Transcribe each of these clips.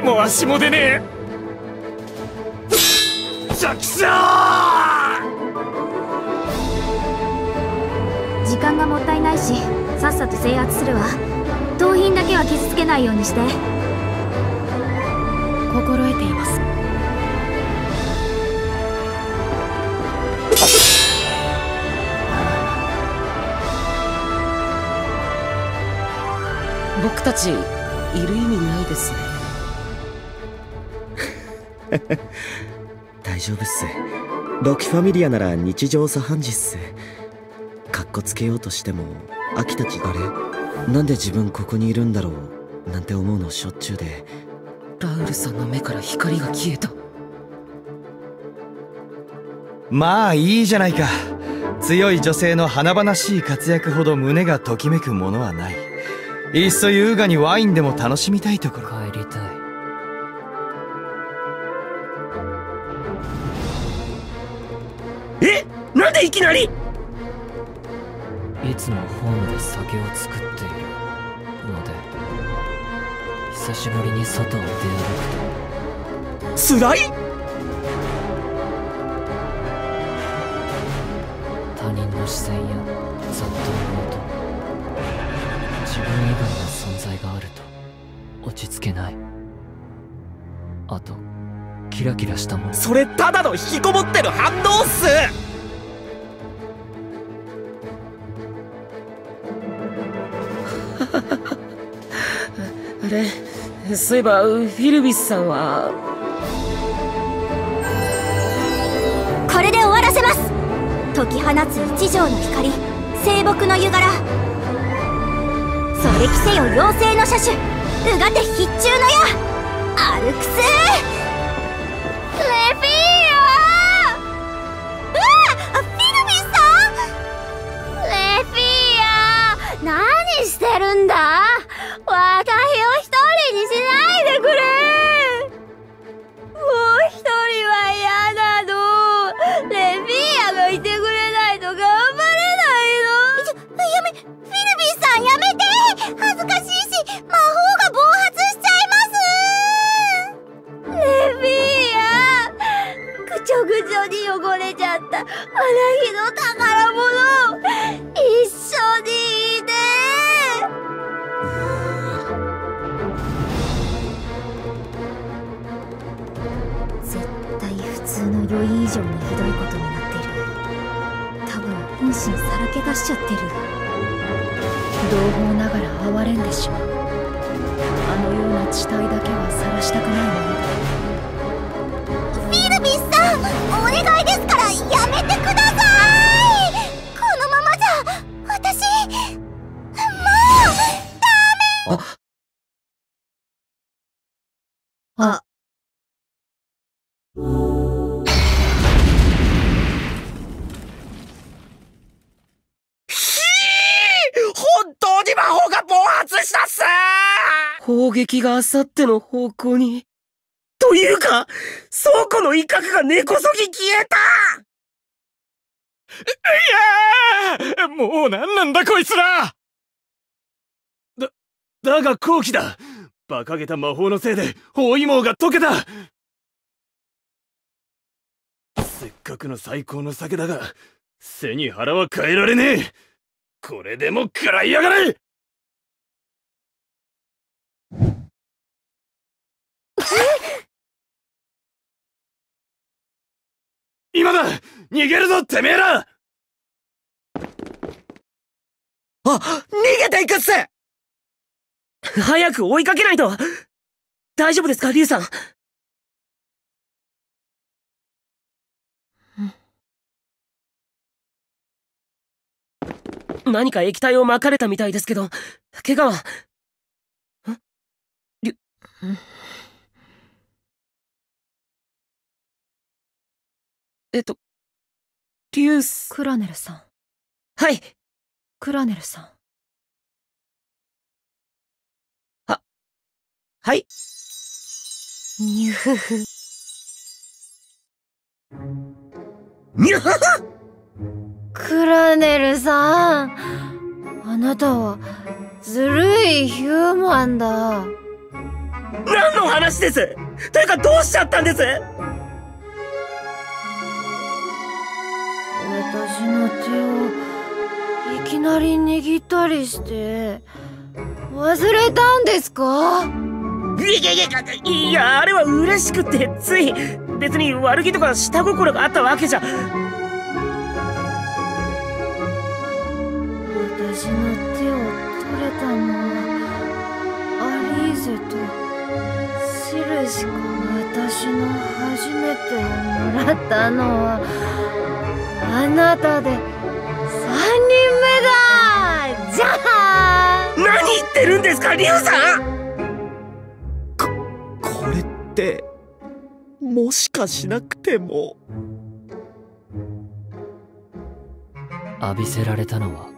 手も足も出ねえ。ちゃくしゃ時間がもったいないしさっさと制圧するわ。盗品だけは傷つけないようにして。心得ています。僕たちいる意味ないですね 大丈夫っす。ロキファミリアなら日常茶飯事っす。かっこつけようとしても秋たちあれなんで自分ここにいるんだろうなんて思うのしょっちゅうで。ラウルさんの目から光が消えた。まあいいじゃないか。強い女性の華々しい活躍ほど胸がときめくものはない。いっそ優雅にワインでも楽しみたいところなんでいきなり？いつもホームで酒を作っているので久しぶりに外を出歩くつらい？と他人の視線や雑踏の音自分以外の存在があると落ち着けない。あとキラキラしたもの。それただの引きこもってる反応っすれそういえばフィルビスさんは。これで終わらせます。解き放つ一条の光聖木の湯柄。それきせよ妖精の車種。うがて必中の矢。アルクスレフィーアうわフィルビスさん。レフィーア何してるんだあの日の宝物一緒にいて絶対普通の酔い以上にひどいことになってる多分本心さらけ出しちゃってる同胞ながら哀れんでしまうあのような地帯だけは晒したくないものだ。砲撃があさっての方向に。というか、倉庫の威嚇が根こそぎ消えた。いやーもう何なんだこいつら。だ、だが後期だ。馬鹿げた魔法のせいで包囲網が解けた。せっかくの最高の酒だが、背に腹は変えられねえ。これでも食らいやがれ今だ。逃げるぞてめえら。あ、逃げていくっす早く追いかけないと。大丈夫ですか、リュウさん？何か液体をまかれたみたいですけど、怪我は、ん？りゅ、えっと、リュウス、クラネルさん。はい、クラネルさん。はい。にゅふふにゃははクラネルさん。あなたはずるいヒューマンだ。何の話です？というかどうしちゃったんです？私の手をいきなり握ったりして忘れたんですか？いやいやいやあれは嬉しくてつい別に悪気とか下心があったわけじゃ。私の手を取れたのはアリーゼとシルしか私の初めてをもらったのはあなたで3人目だじゃあ何言ってるんですかリュウさんここれってもしかしなくても。浴びせられたのは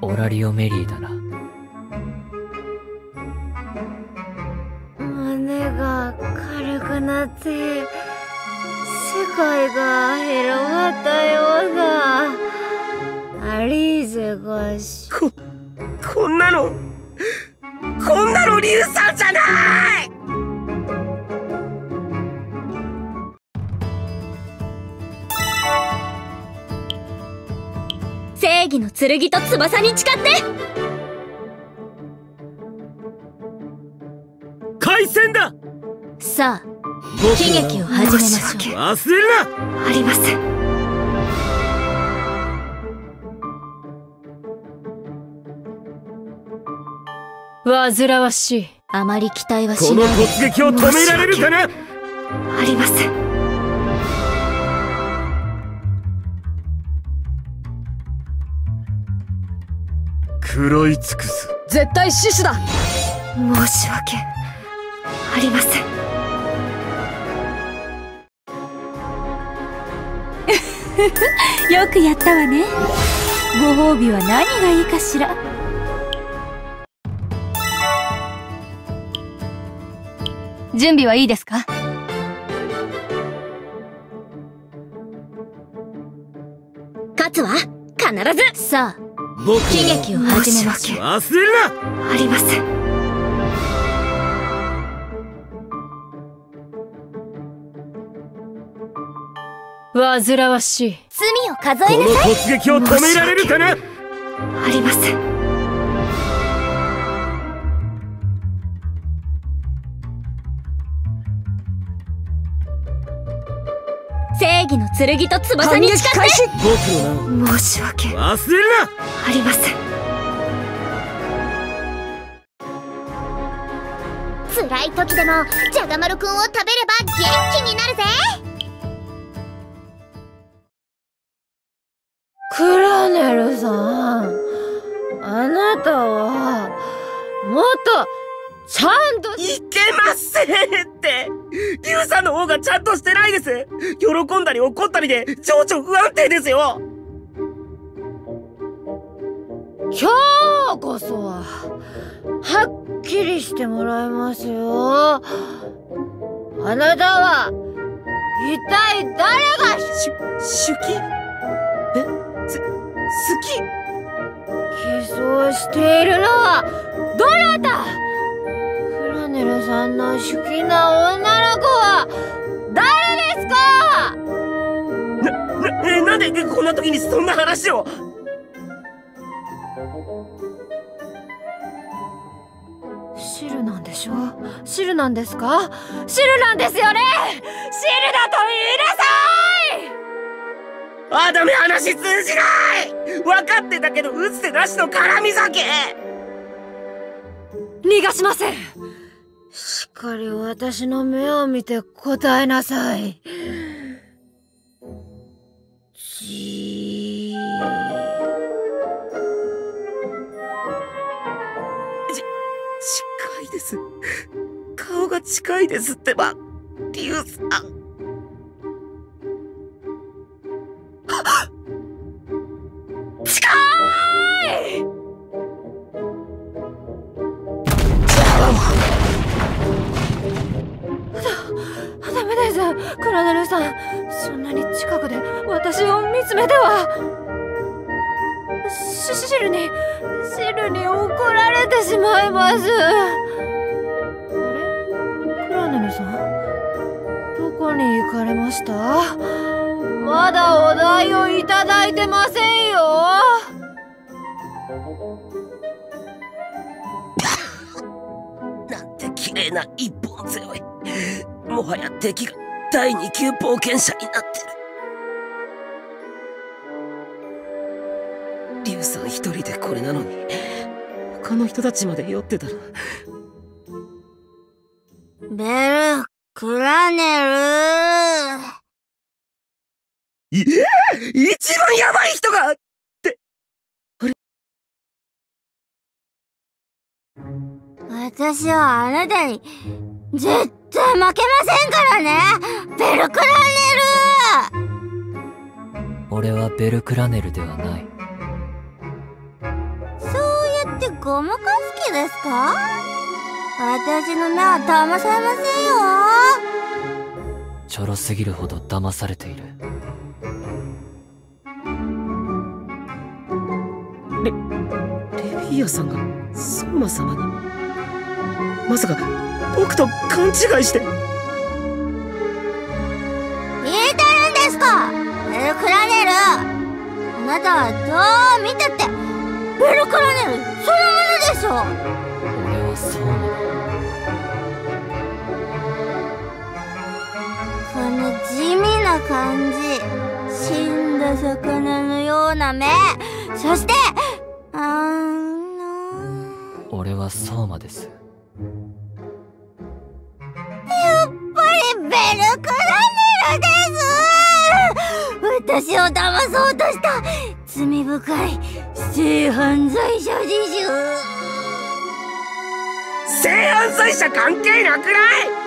オラリオメリーだな。胸が軽くなって世界が広がったようだアリーゼがし。ここんなのこんなのリュウさんじゃない！正義の剣と翼に誓って！海戦だ！さあ悲劇を始めましょう。忘れるな。ありません煩わしい。あまり期待はこのしない。で突撃を止められるかな？ありません食らい尽くす。絶対死守だ。申し訳ありません よくやったわね。ご褒美は何がいいかしら。準備はいいですか？勝つわ。必ず。さあ僕悲劇を始めましょう忘れるな。ありませ煩わしい。罪を数えなさい。突撃を止められるかな？ありません正義の剣と翼に誓って。申し訳。忘れるな。ありません辛い時でもじゃがまるくんを食べれば元気になるぜネルさん。あなたはもっとちゃんといけませんって。リュウさんの方がちゃんとしてないです。喜んだり怒ったりで情緒不安定ですよ。今日こそははっきりしてもらいますよ。あなたは一体誰がし手記？え？き。偽装しているのはどなた？クラネルさんの好きな女の子は誰ですか？な、え、なんでこんな時にそんな話を？シルなんでしょ？シルなんですか？シルなんですよね！シルだと言いなさいあ、ダメ話通じない！分かってたけど打つ手なしの絡み酒！逃がしません！しっかり私の目を見て答えなさい。じ近いです。顔が近いですってば、リュウさん。敵が第二級冒険者になってる。リュウさん一人でこれなのに。他の人たちまで酔ってたら。ベルクラネル。いえ一番ヤバい人が！って。あれ？私はあなたに絶対負けませんからね。ベルクラネル。俺はベルクラネルではない。そうやってごまかす気ですか？私の目は騙されませんよ。ちょろすぎるほど騙されている。レフィアさんが相馬様にまさか僕と勘違いして。言いてるんですか。ベルクラネル。あなたはどう見たって。ベルクラネルそのものでしょ。俺はそうこの地味な感じ。死んだ魚のような目。そしてあの俺は相馬です私を騙そうとした。罪深い性犯罪者でしょ性犯罪者関係なくない？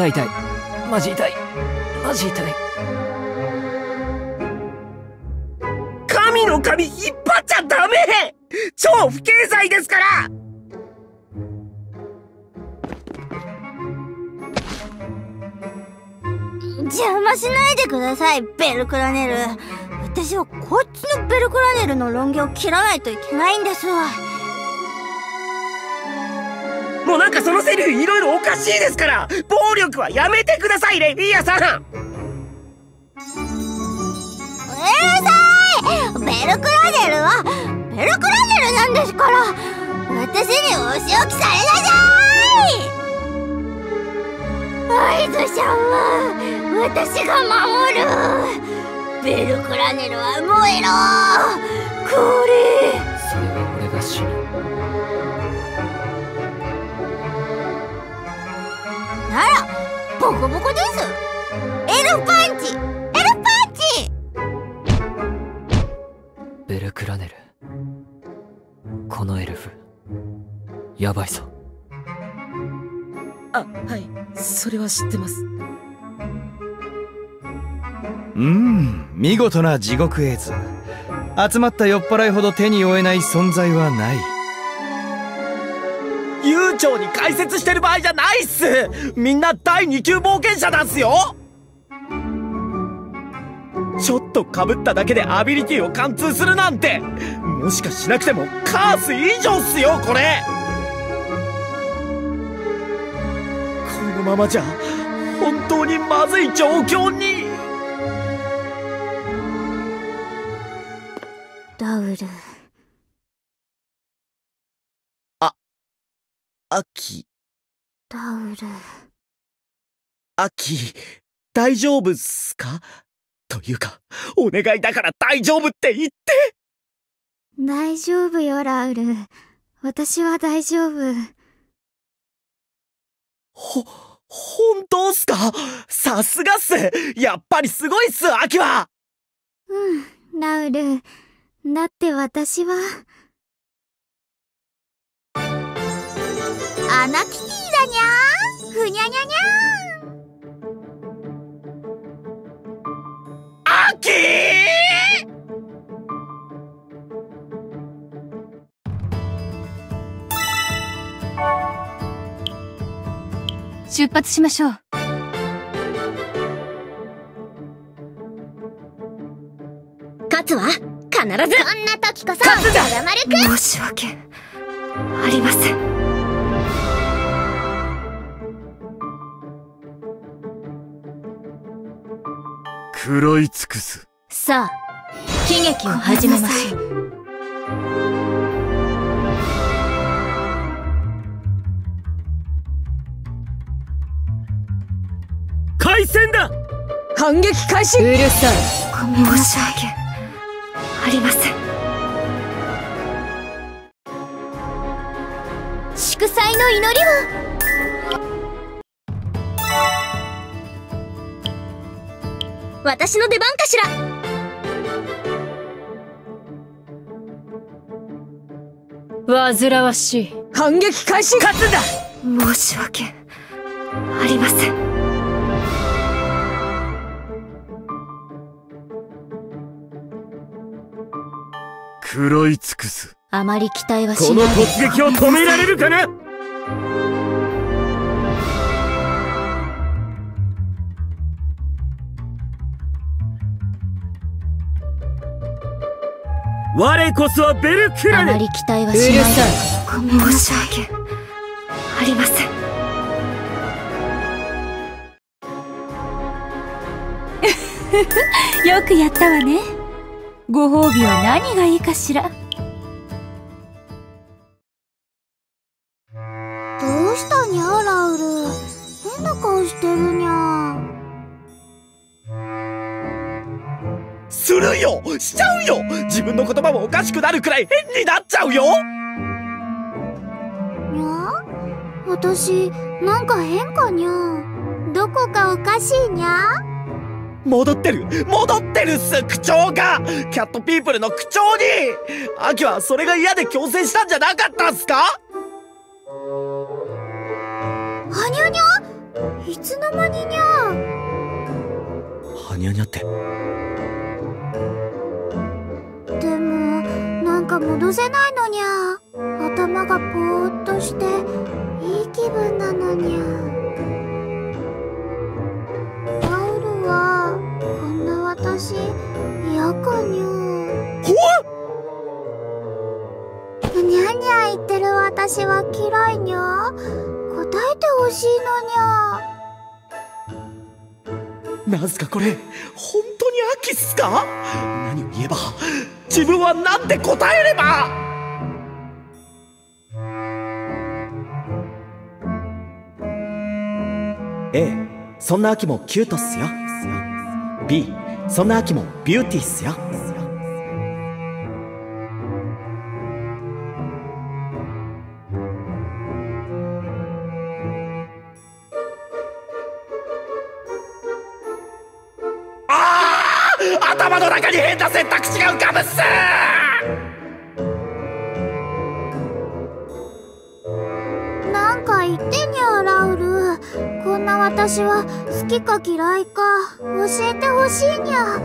痛い痛い。マジ痛い。マジ痛い。神の髪引っ張っちゃダメ超不敬罪ですから。邪魔しないでくださいベルクラネル。私はこっちのベルクラネルのロン毛を切らないといけないんですわ。もうなんかそのセリフいろいろおかしいですから暴力はやめてくださいレフィアさん。うるさい。ベルクラネルはベルクラネルなんですから私にお仕置きされなさい。合図ちゃんは私が守る。ベルクラネルは燃えろ。これ。ならボコボコです。エルパンチ。エルパンチ。ベルクラネル。このエルフ。やばいぞ。あはい。それは知ってます。うん。見事な地獄絵図集まった酔っ払いほど手に負えない存在はない。悠長に解説してる場合じゃないっす。みんな第二級冒険者なんすよ。ちょっとかぶっただけでアビリティを貫通するなんて。もしかしなくてもカース以上っすよこれ。このままじゃ本当にまずい状況に。ダウル。アキダウル。アキ大丈夫っすか？というかお願いだから大丈夫って言って！大丈夫よラウル。私は大丈夫。ほ、本当っすか？さすがっす！やっぱりすごいっす、アキは！うんラウル。だって私はアナキティだにゃふにゃにゃにゃアキ出発しましょう。つわ。必ず。んな時こそ。くん。申し訳ありません。食らい尽くす。さあ、喜劇を始めましょう。開戦だ！反撃開始！うるさい。ごめんなさい。申し訳ありません。祝祭の祈りを私の出番かしら？煩わしい。反撃開始！勝つんだ！申し訳ありません。食らい尽くす。あまり期待はしこの突撃を止められるかな？我こそはベルクラネあまり期待はしない。うるさい申し訳ありません。よくやったわね。ご褒美は何がいいかしら。どうしたにゃラウル。変な顔してるにゃするよ。しちゃうよ。自分の言葉もおかしくなるくらい変になっちゃうよ。にゃ私なんか変かにゃ。どこかおかしいにゃ。戻ってる。戻ってるっす口調が。キャットピープルの口調に。アキはそれが嫌で強制したんじゃなかったんすか？はにゃにゃ？いつの間ににゃ。はにゃにゃってか戻せないのにゃ。頭がぼーっとしていい気分なのにゃ。ラウルはこんな私嫌かにゃ。ほにゃにゃ言ってる私は嫌いにゃ。答えてほしいのにゃ。なんすかこれ本当にアキっすか？何を言えば自分は何て答えれば。えそんな秋もキュートっすよ。B そんな秋もビューティーっすよ。嫌いか。教えてほしいにゃ。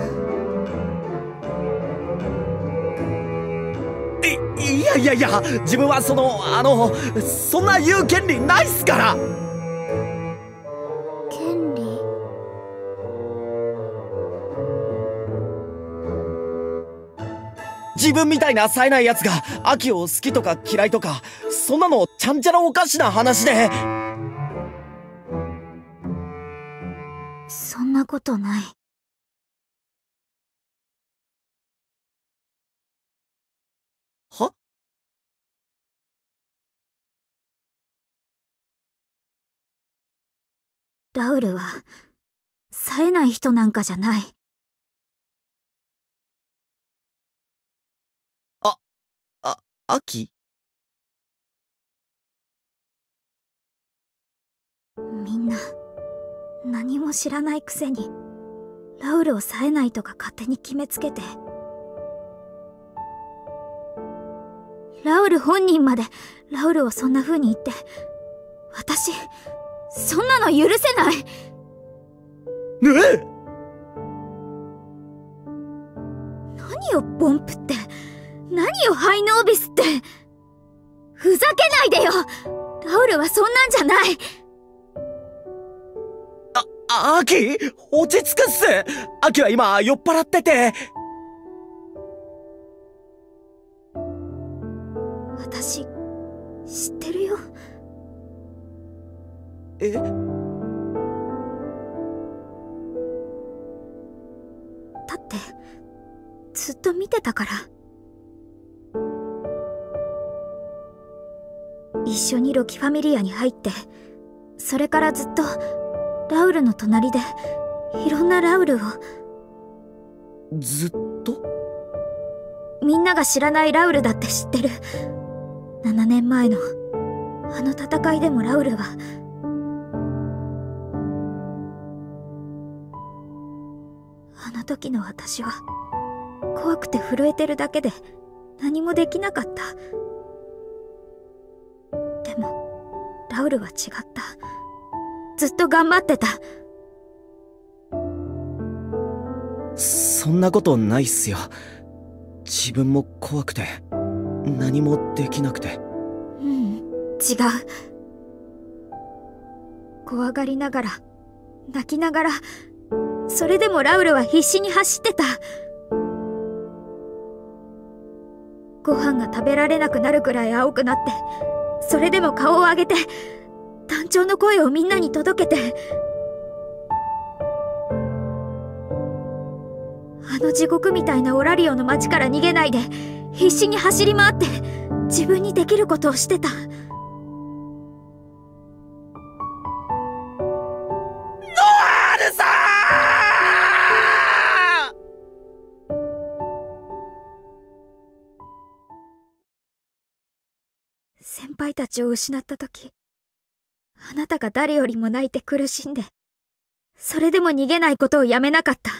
いいやいやいや自分はそのあのそんな言う権利ないっすから。権利？自分みたいな冴えない奴が秋を好きとか嫌いとかそんなのちゃんちゃらおかしな話でそんなことない。は？ラウルは冴えない人なんかじゃない。秋？みんな何も知らないくせにラウルを冴えないとか勝手に決めつけて。ラウル本人までラウルをそんな風に言って私そんなの許せない。ねえ！何よボンプって。何よハイノービスって。ふざけないでよ。ラウルはそんなんじゃないアキ落ち着くっすアキは今酔っ払ってて。私、知ってるよ。え？だって、ずっと見てたから。一緒にロキファミリアに入って、それからずっと、ラウルの隣で、いろんなラウルを。ずっと？みんなが知らないラウルだって知ってる。7年前の、あの戦いでもラウルは、あの時の私は、怖くて震えてるだけで何もできなかった。でも、ラウルは違った。ずっと頑張ってた。そんなことないっすよ。自分も怖くて、何もできなくて。うん、違う。怖がりながら、泣きながら、それでもラウルは必死に走ってた。ご飯が食べられなくなるくらい青くなって、それでも顔を上げて、団長の声をみんなに届けて、あの地獄みたいなオラリオの街から逃げないで、必死に走り回って、自分にできることをしてた。ノアールさん先輩たちを失った時、あなたが誰よりも泣いて苦しんで、それでも逃げないことをやめなかった。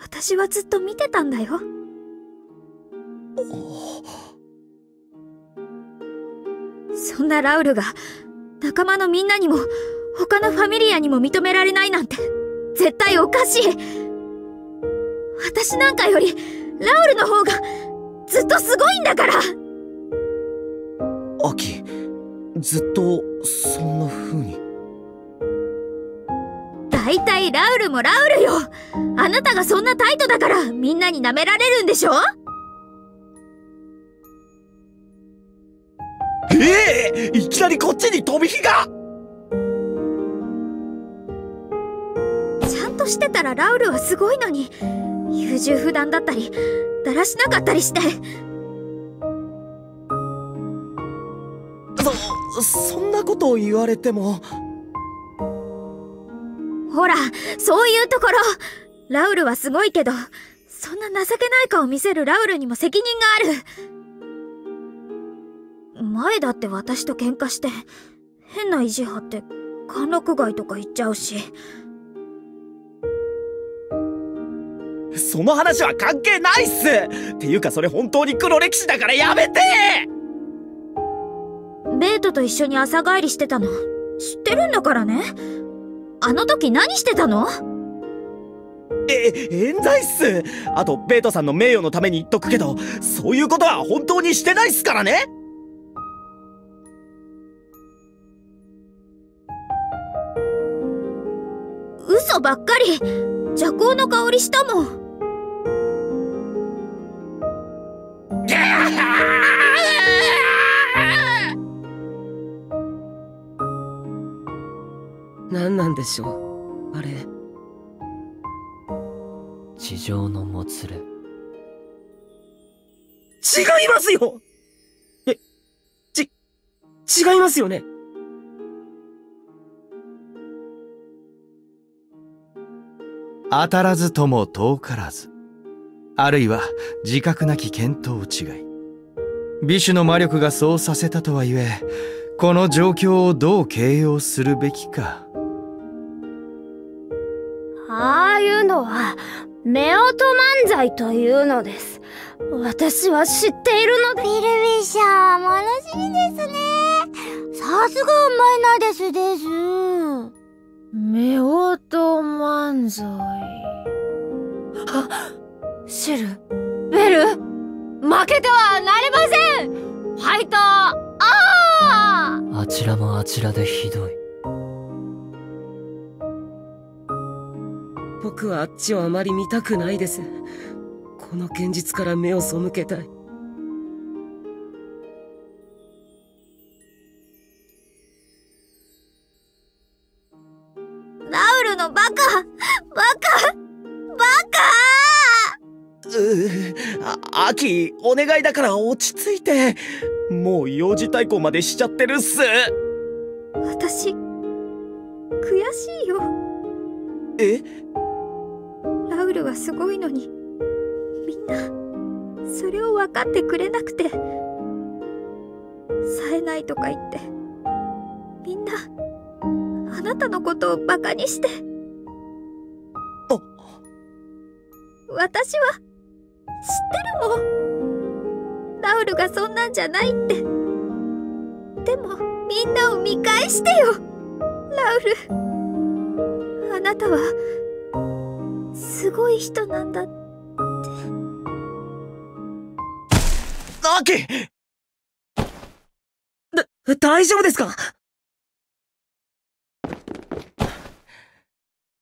私はずっと見てたんだよ。そんなラウルが仲間のみんなにも他のファミリアにも認められないなんて絶対おかしい私なんかよりラウルの方がずっとすごいんだから。アキずっとそんな風に。大体ラウルもラウルよ。あなたがそんなタイトだからみんなに舐められるんでしょ？ええー、いきなりこっちに飛び火が。ちゃんとしてたらラウルはすごいのに優柔不断だったりだらしなかったりしてそそんなことを言われてもほら、そういうところ。ラウルはすごいけど、そんな情けない顔見せるラウルにも責任がある。前だって私と喧嘩して、変な意地張って貫禄街とか行っちゃうし。その話は関係ないっす！っていうかそれ本当に黒歴史だからやめて！ベートと一緒に朝帰りしてたの？知ってるんだからね？あの時何してたの？え、冤罪っす！あと、ベートさんの名誉のために言っとくけど、そういうことは本当にしてないっすからね！嘘ばっかり！邪行の香りしたもん何なんでしょう？あれ。地上のもつれ。違いますよ！えち違いますよね？当たらずとも遠からず。あるいは自覚なき見当違い。美酒の魔力がそうさせたとはいえこの状況をどう形容するべきかは、夫婦漫才というのです。私は知っているので。ビルビッシャー、楽しみですね。さすがうまいなですです。夫婦漫才。あ、シェル、ベル、負けてはなりませんファイトあああちらもあちらでひどい僕はあっちをあまり見たくないですこの現実から目を背けたいラウルのバカバカバカうあ、アキ、お願いだから落ち着いて。もう幼児対抗までしちゃってるっす。私、悔しいよ。え？ルはすごいのに、みんな、それを分かってくれなくて、冴えないとか言って、みんな、あなたのことをバカにして。私は、知ってるもん。ラウルがそんなんじゃないって。でも、みんなを見返してよラウル。あなたは、すごい人なんだって。アキだ、大丈夫ですか？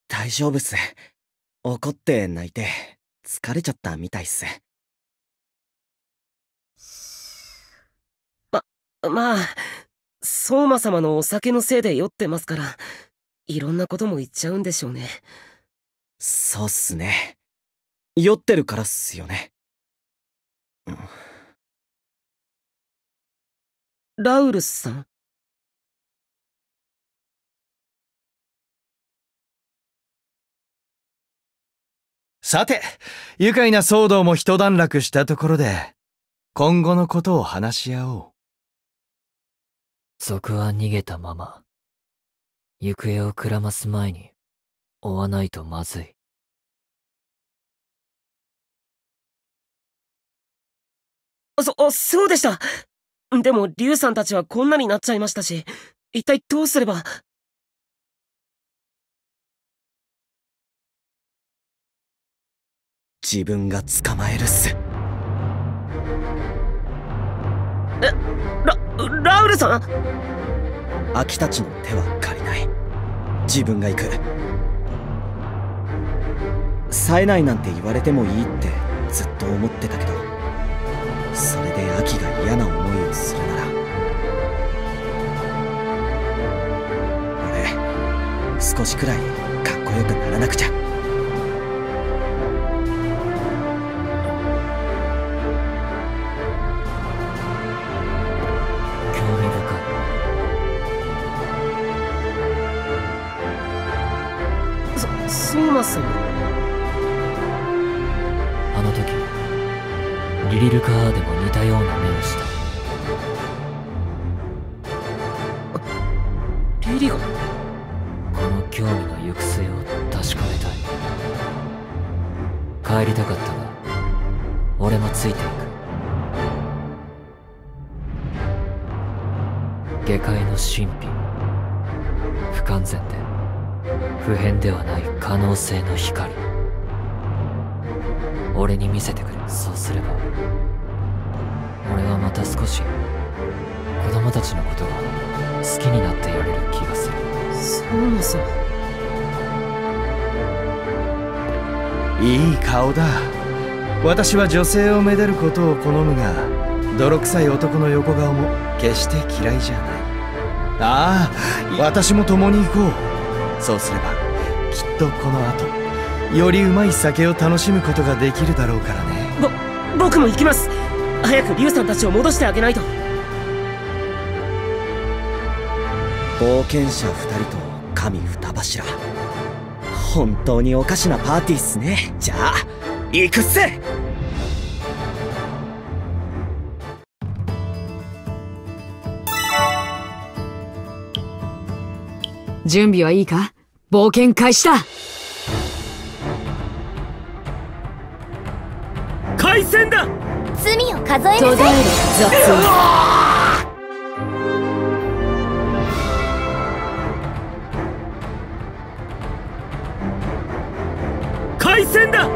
大丈夫っす。怒って泣いて、疲れちゃったみたいっす。ま、まあ、相馬様のお酒のせいで酔ってますから、いろんなことも言っちゃうんでしょうね。そうっすね。酔ってるからっすよね。うんラウルスさんさて、愉快な騒動も一段落したところで、今後のことを話し合おう。賊は逃げたまま、行方をくらます前に、追わないとまずい。そ、そうでしたでも、リュウさんたちはこんなになっちゃいましたし、一体どうすれば？自分が捕まえるっす。ラ、ラウルさん？アキたちの手は借りない。自分が行く。冴えないなんて言われてもいいってずっと思ってたけど、それでアキが嫌な思いをするなら、俺、少しくらいかっこよくならなくちゃ。興味深い。そ、相馬さんあの時、リリルカーでも似たような目をした。リリが？この興味の行く末を確かめたい。帰りたかったが、俺もついていく。下界の神秘。不完全で、不変ではない可能性の光。俺に見せてくれ。そうすれば、俺はまた少し、子供たちのことが好きになってやれる気がする。相馬さんいい顔だ。私は女性をめでることを好むが、泥臭い男の横顔も決して嫌いじゃない。ああ、私も共に行こう。そうすれば、きっとこの後、よりうまい酒を楽しむことができるだろうからね。ぼ、僕も行きます。早くリュウさんたちを戻してあげないと。冒険者二人と神二柱。本当におかしなパーティーっすね。じゃあ行くっす！準備はいいか？冒険開始だ戦だ。罪を数えなさい。途雑海戦だ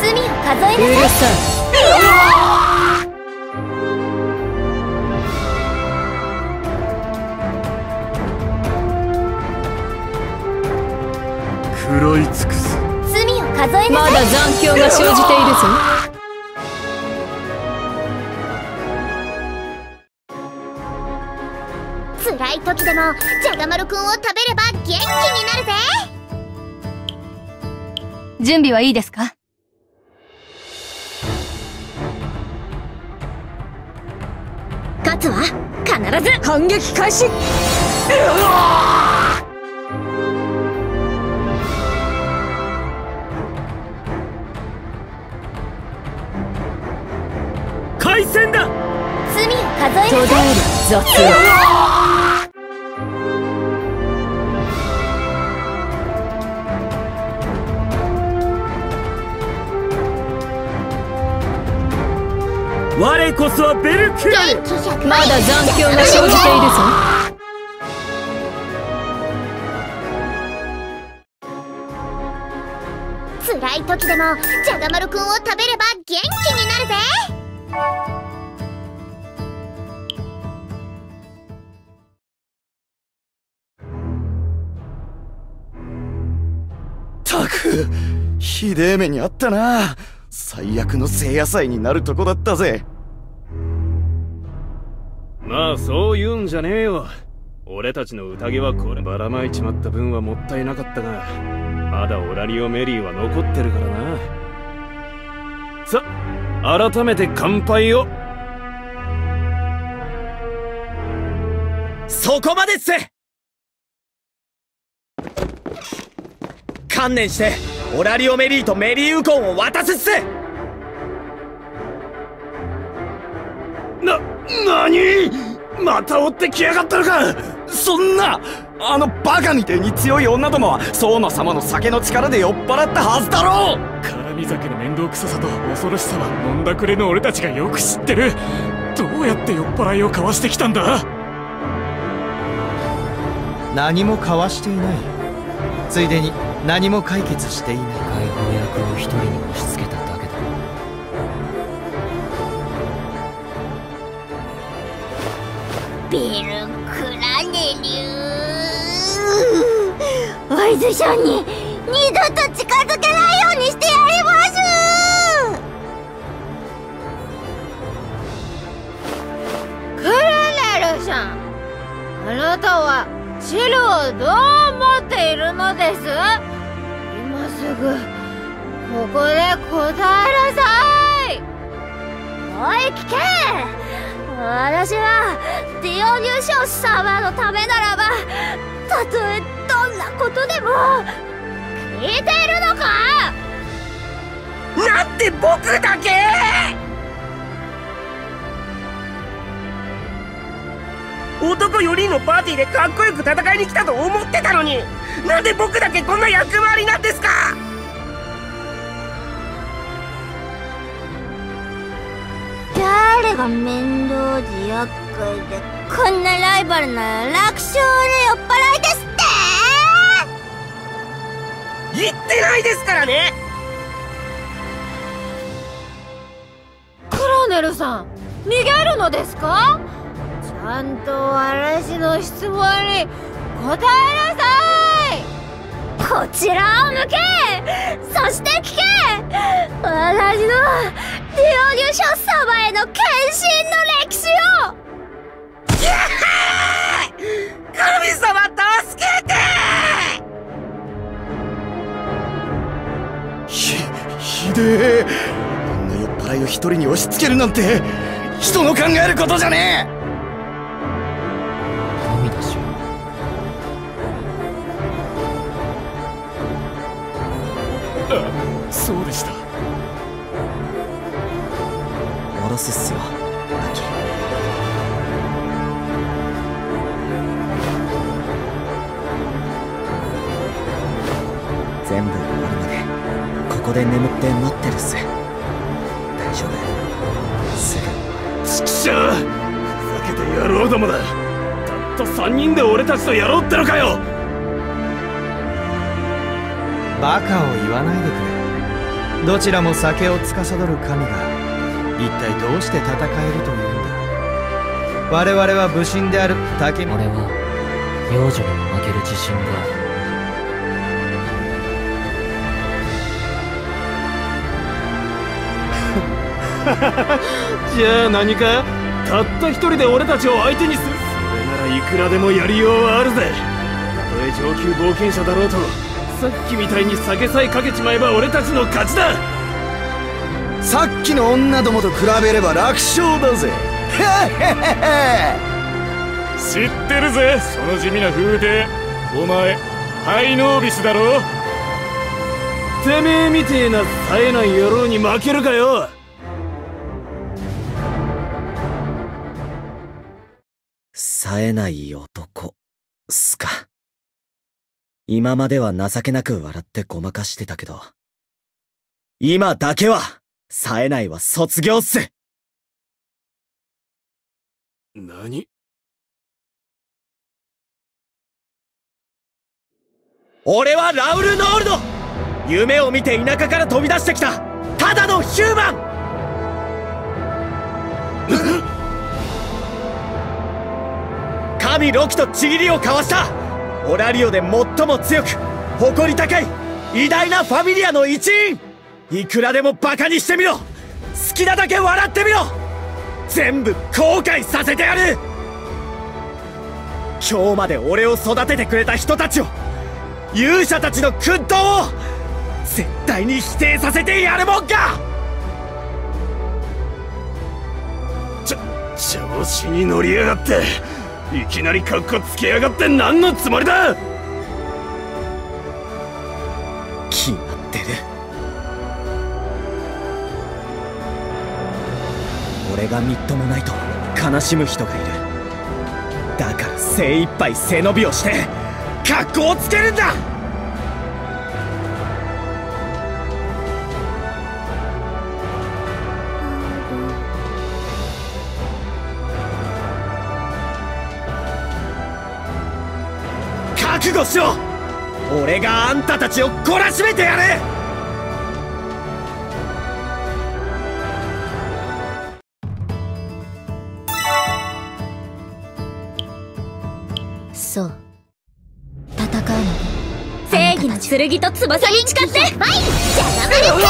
罪を数えなさい食らい尽くす。罪を数えなさいまだ残響が生じているぞ。辛い時でもじゃがまるくんを食べれば元気になるぜ。準備はいいですか？勝つわ必ず。反撃開始。海戦だ！罪を数え途絶え我こそはベルク。ラル元気100まだ残響が生じているぞ。辛い時でもじゃがまるくんを食べれば元気になるぜ。たくひでえ目にあったな最悪の聖夜祭になるとこだったぜ。まあそう言うんじゃねえよ。俺たちの宴はこればらまいちまった分はもったいなかったがまだオラリオ・メリーは残ってるからな。さ改めて乾杯を。そこまでっす。観念して。オラリオメリーとメリーウコンを渡すっすな、なに？また追ってきやがったのか。そんなあのバカみてえに強い女どもは相馬様の酒の力で酔っ払ったはずだろう。絡み酒の面倒くささと恐ろしさは飲んだくれの俺たちがよく知ってる。どうやって酔っ払いをかわしてきたんだ？何も交わしていない。ついでに何も解決していない。解放役を一人に押し付けただけだ。ビルクラネリュー。ワイズションに二度と近づけないようにしてやります。クラネルさんあなたはシルをどう思っているのです？今すぐここで答えなさい！おい聞け！私はディオニュシオス様のためならばたとえどんなことでも聞いているのか？なんで僕だけ！男4人のパーティーでかっこよく戦いに来たと思ってたのになんで僕だけこんな役回りなんですか？誰が面倒で厄介でこんなライバルなら楽勝で酔っ払いですって。言ってないですからね。クロネルさん逃げるのですか？んと私の質問に答えなさい。こちらを向け。そして聞け。私のディオニュショス様への献身の歴史を。神様助けて。ひひでえ。あんな酔っ払いを一人に押し付けるなんて。人の考えることじゃねえそうでした。下ろすっすよ。アキ全部終わるまでここで眠って待ってるっす。大丈夫。すぐ。ちくしょうふざけて野郎どもだ。たった3人で俺たちとやろうってのかよ。バカを言わないでくれどちらも酒を司る神が一体どうして戦えるというんだ。我々は武神である竹俺は幼女にも負ける自信が。あ るじゃあ何かたった一人で俺たちを相手にする。それならいくらでもやりようはあるぜ。たとえ上級冒険者だろうとさっきみたいに酒さえかけちまえば俺たちの勝ちだ。さっきの女どもと比べれば楽勝だぜ。知ってるぜその地味な風景。お前ハイノービスだろ？てめえみてえな冴えない野郎に負けるかよ。冴えない男、すか。今までは情けなく笑ってごまかしてたけど、今だけは、冴えないは卒業っす。何？俺はラウル・ノールド夢を見て田舎から飛び出してきたただのヒューマン。神ロキとちぎりを交わしたオラリオで最も強く誇り高い偉大なファミリアの一員。いくらでもバカにしてみろ。好きなだけ笑ってみろ。全部後悔させてやる。今日まで俺を育ててくれた人たちを勇者たちの奮闘を絶対に否定させてやるもんか。ちょ調子に乗りやがって。いきなりカッコつけやがって何のつもりだ？決まってる。俺がみっともないと悲しむ人がいる。だから精一杯背伸びをして格好をつけるんだ！覚悟し。ろ俺があんたたちを懲らしめてやるそう。戦うの。ね正義の剣と翼に誓って。はい。じゃがまるか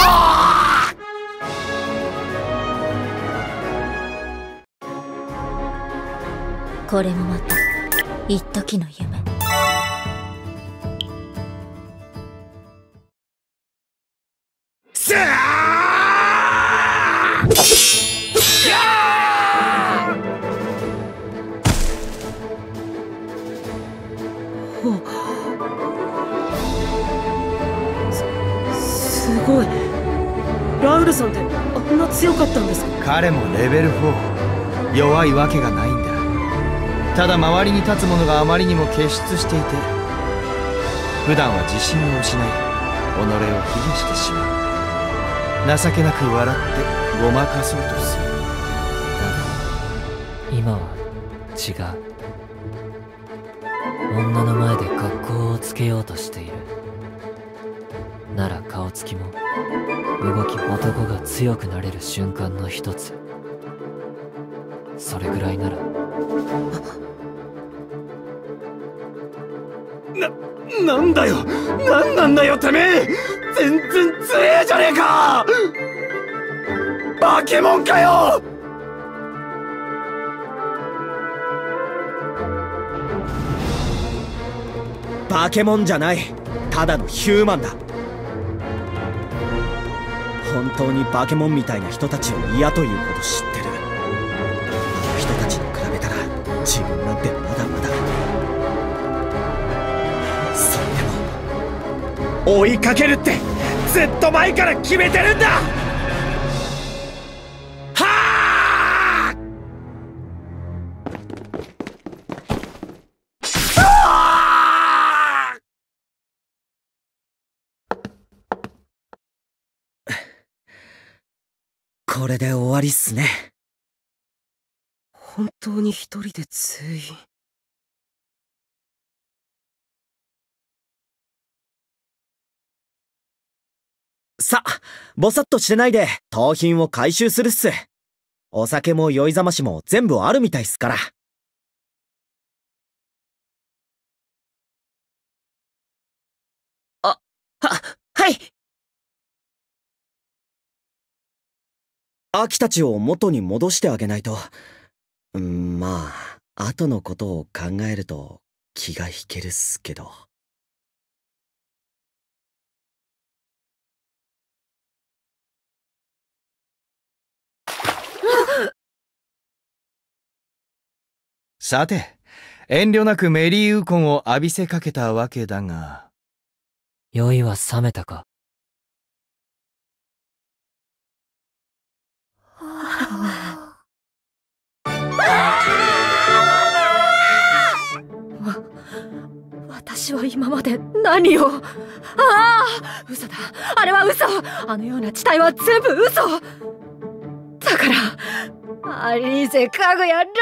これもまた一時の夢弱いわけがないんだ。ただ周りに立つ者があまりにも傑出していて普段は自信を失い己を卑下してしまう。情けなく笑ってごまかそうとする。だが今は違う。女の前で格好をつけようとしている。なら顔つきも動き男が強くなれる瞬間の一つ。それぐらいなら。な、なんだよ。なんなんだよてめえ。全然強えじゃねえか。バケモンかよ。バケモンじゃない。ただのヒューマンだ。本当にバケモンみたいな人たちを嫌というほど知って追いかけるってずっと前から決めてるんだ。はあこれで終わりっすね。本当に一人で全員さ、ぼさっとしてないで、盗品を回収するっす。お酒も酔いざましも全部あるみたいっすから。あは、はい秋たちを元に戻してあげないと。うん、まあ、後のことを考えると気が引けるっすけど。さて、遠慮なくメリーウコンを浴びせかけたわけだが。酔いは冷めたか？わ、私は今まで何をああ嘘だあれは嘘あのような地帯は全部嘘だから。アリーゼ家具やライラ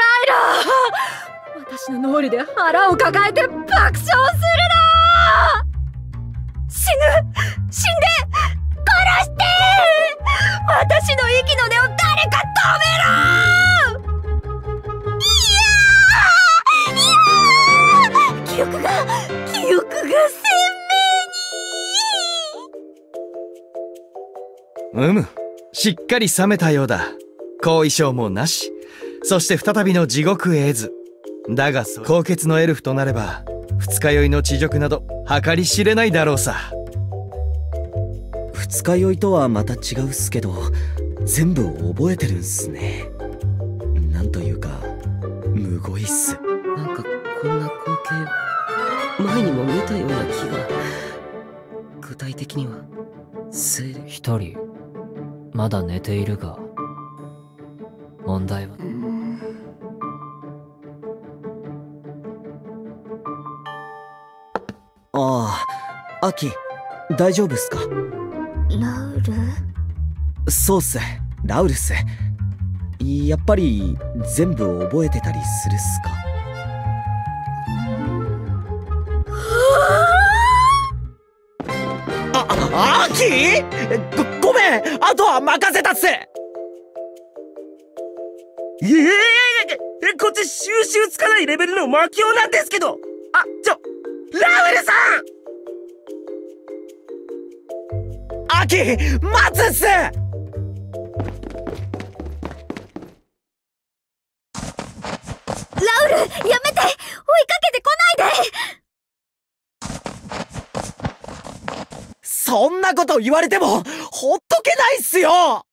ー。私の脳裏で腹を抱えて爆笑するな。死ぬ。死んで。殺して。私の息の根を誰か止めろ。いやいや記憶が記憶が鮮明に。うむしっかり冷めたようだ。後遺症もなし。そして再びの地獄絵図だが高潔のエルフとなれば二日酔いの地獄など計り知れないだろうさ。二日酔いとはまた違うっすけど全部覚えてるんすね。なんというかむごいっす。なんかこんな光景前にも見たような気が。具体的には。セール一人。まだ寝ているが問題は、ああ秋大丈夫っすか？ラウル？そうっす。ラウルっす。やっぱり全部覚えてたりするっすか？あ、アキ？ご、ごめん。あとは任せたっすええー、こっち収集つかないレベルの魔境なんですけど。あ、ちょ、ラウルさん。アキ待つっす。ラウルやめて。追いかけてこないで。そんなこと言われてもほっとけないっすよ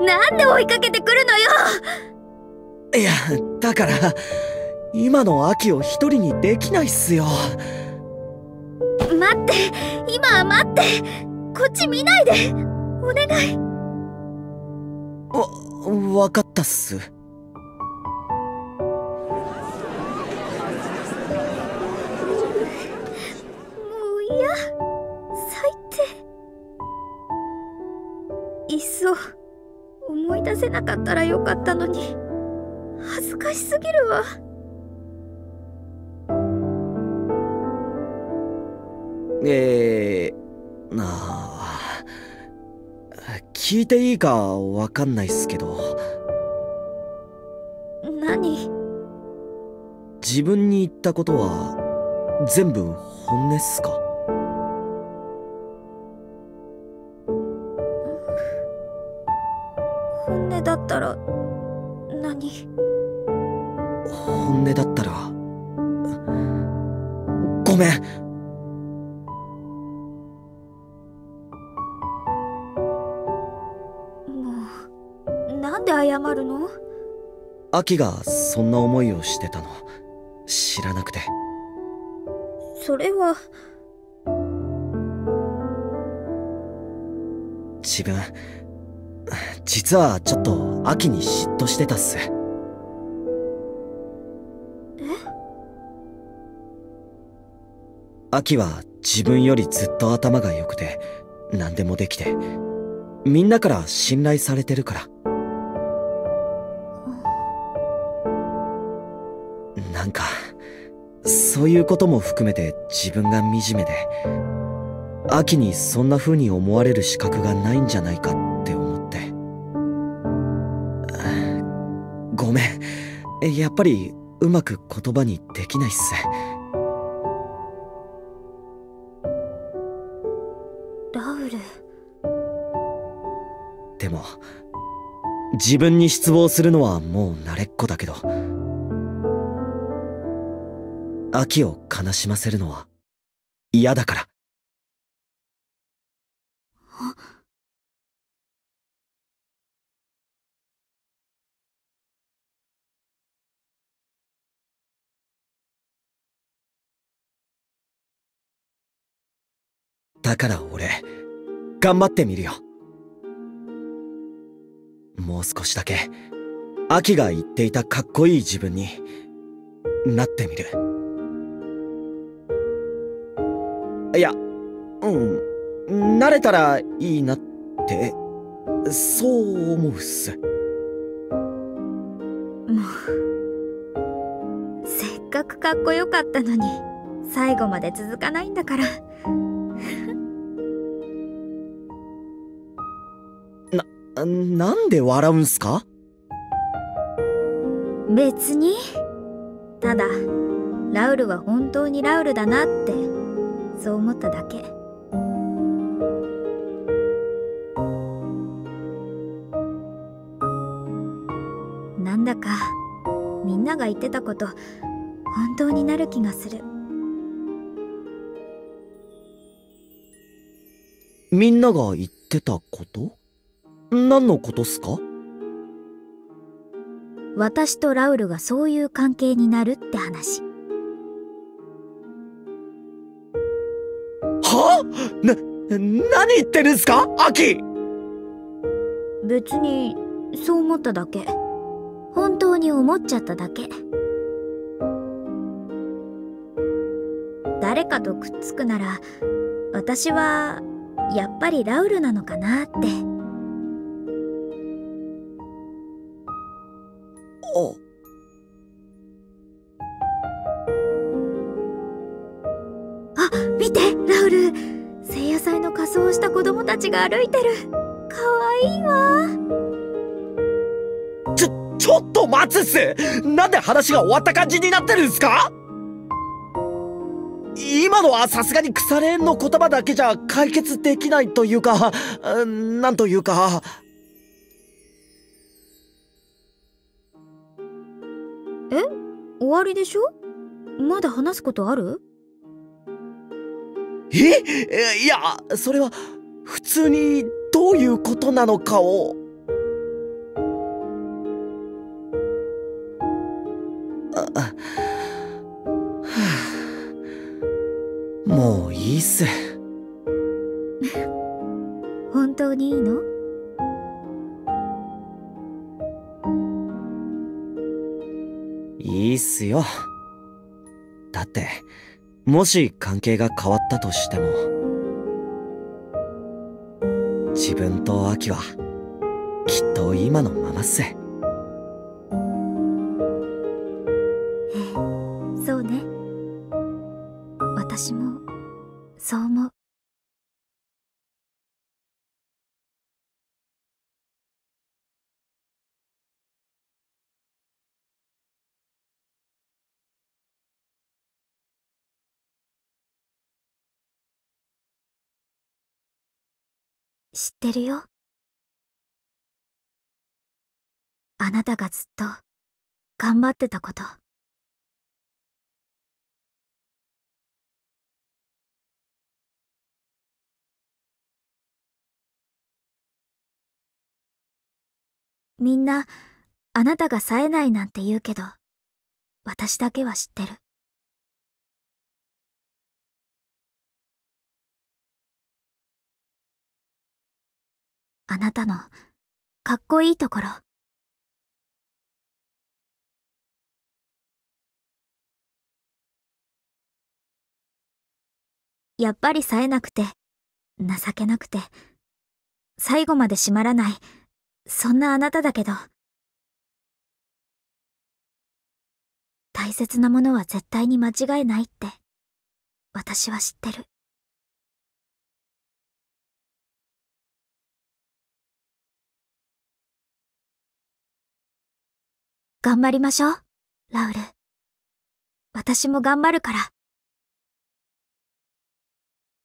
なんで追いかけてくるのよ。いやだから今の秋を一人にできないっすよ。待って今は待って。こっち見ないで。お願い。わ分かったっす。もう嫌。最低。いっそ出せなかったらよかったのに。恥ずかしすぎるわ。えー、なあ聞いていいかわかんないっすけど。何？自分に言ったことは全部本音っすか？ごめん。もうなんで謝るの？秋がそんな思いをしてたの。知らなくて。それは。自分実はちょっと秋に嫉妬してたっす秋は自分よりずっと頭が良くて何でもできてみんなから信頼されてるから。なんかそういうことも含めて自分が惨めで秋にそんな風に思われる資格がないんじゃないかって思って。ごめん。やっぱりうまく言葉にできないっす。自分に失望するのはもう慣れっこだけど秋を悲しませるのは嫌だから。だから俺頑張ってみるよ。もう少しだけ。秋が言っていたかっこいい自分になってみる。いやうん慣れたらいいなってそう思うっす。も うせっかくかっこよかったのに最後まで続かないんだから。な、なんで笑うんすか？別に。ただラウルは本当にラウルだなってそう思っただけ。なんだかみんなが言ってたこと本当になる気がする。みんなが言ってたこと？何のことっすか？私とラウルがそういう関係になるって話。は？な、何言ってるんすか？秋別にそう思っただけ。本当に思っちゃっただけ。誰かとくっつくなら私はやっぱりラウルなのかなってが歩いてる。かわいいわ。ちょ、ちょっと待つっす。なんで話が終わった感じになってるんすか？今のはさすがに腐れ縁の言葉だけじゃ解決できないというか、なんというか。え？終わりでしょ？まだ話すことある？えいや、それは、普通にどういうことなのかを。あ、はあ、もういいっす。本当にいいの？いいっすよ。だって、もし関係が変わったとしても、自分と秋は、きっと今のままっす。知ってるよ。あなたがずっと頑張ってたこと。みんなあなたが冴えないなんて言うけど私だけは知ってる。あなたのかっこいいところ。やっぱり冴えなくて情けなくて最後まで閉まらないそんなあなただけど。大切なものは絶対に間違えないって私は知ってる。頑張りましょう、ラウル。私も頑張るから。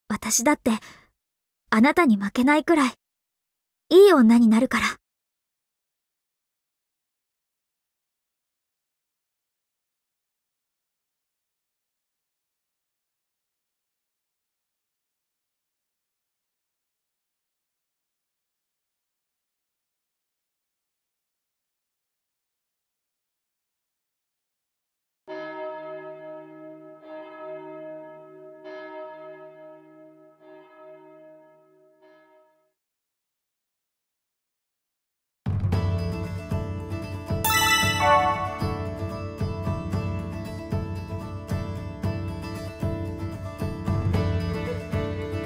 私だって、あなたに負けないくらい、いい女になるから。